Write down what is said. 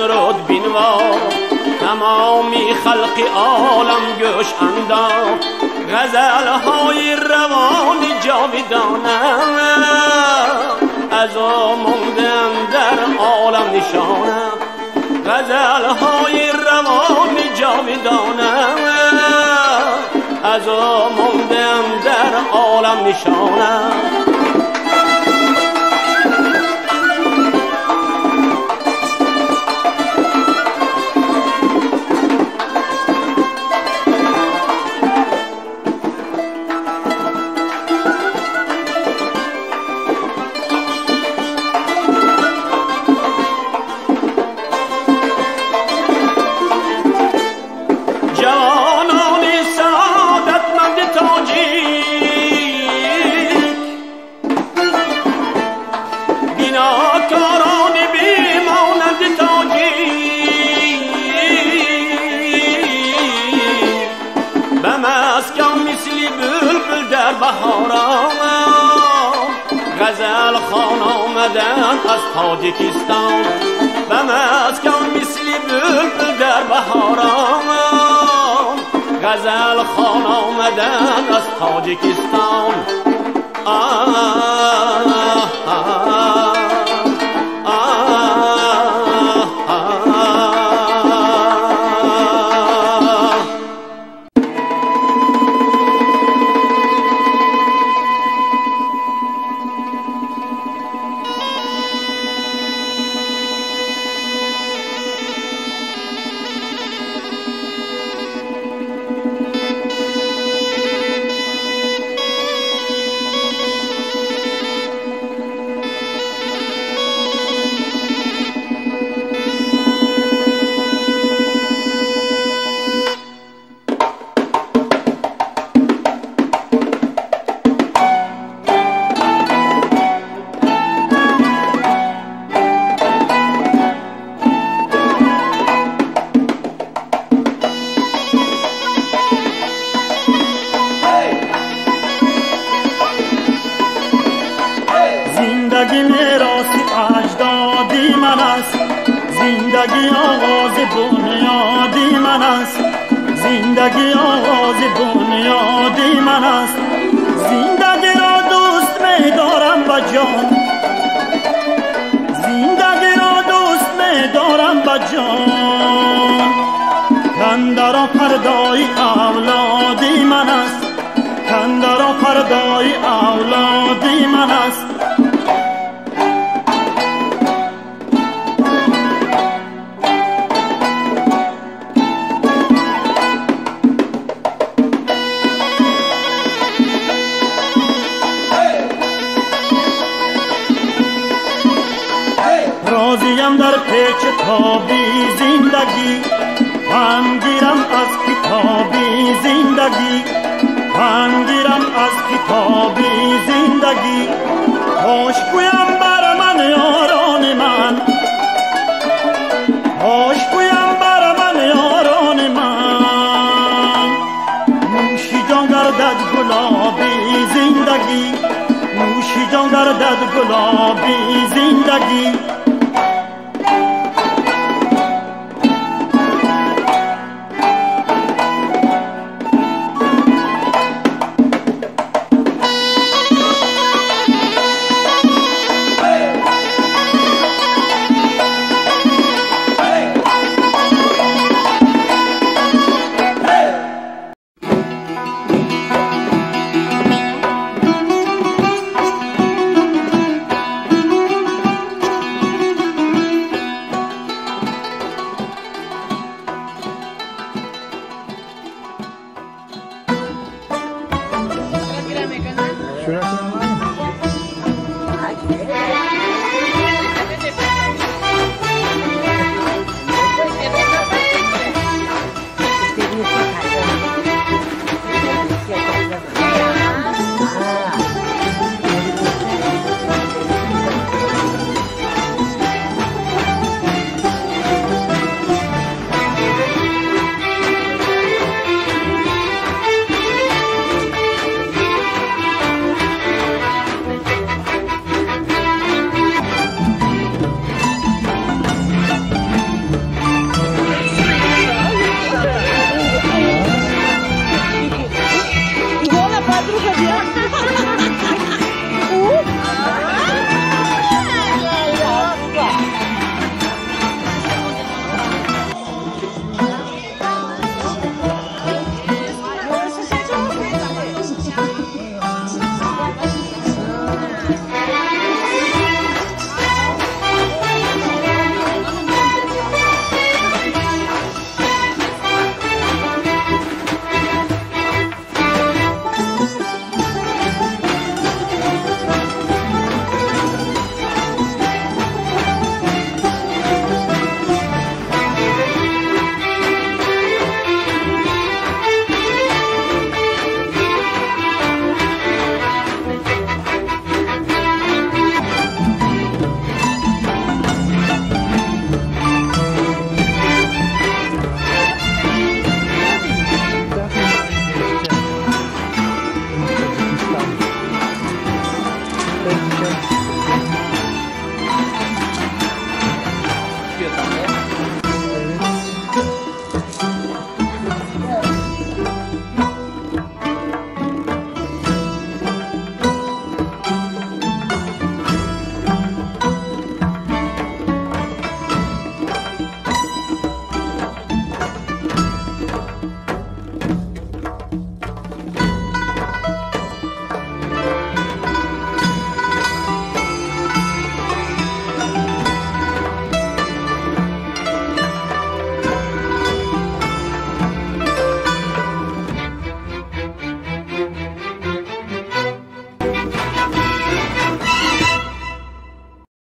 درود بینوا. تمامی خلق عالم گوش انداخت غزل های روان جاویدانه. از آموندن در عالم نشانه. غزل های روان جاویدانه. از آموندن در عالم نشانه. بهاران غزل خان آمدن از تاجیکستان. به مسکن مثل بلبل در بهاران غزل خان آمدن از تاجیکستان. آه. زندگی آغاز بنیادی من است. زندگی را دوست می دارم با جان. زندگی را دوست می دارم با جان. کندرا پردای اولادی من است. کندرا پردای اولادی در پیچ تابی زندگی. پنگیرم از کتابی زندگی. پنگیرم از کتابی زندگی. خوش گویم بر من یاران من. خوش گویم بر من یاران من. نوشی جان گردد گلابی زندگی. نوشی جان گردد گلابی زندگی. Good afternoon. Itu.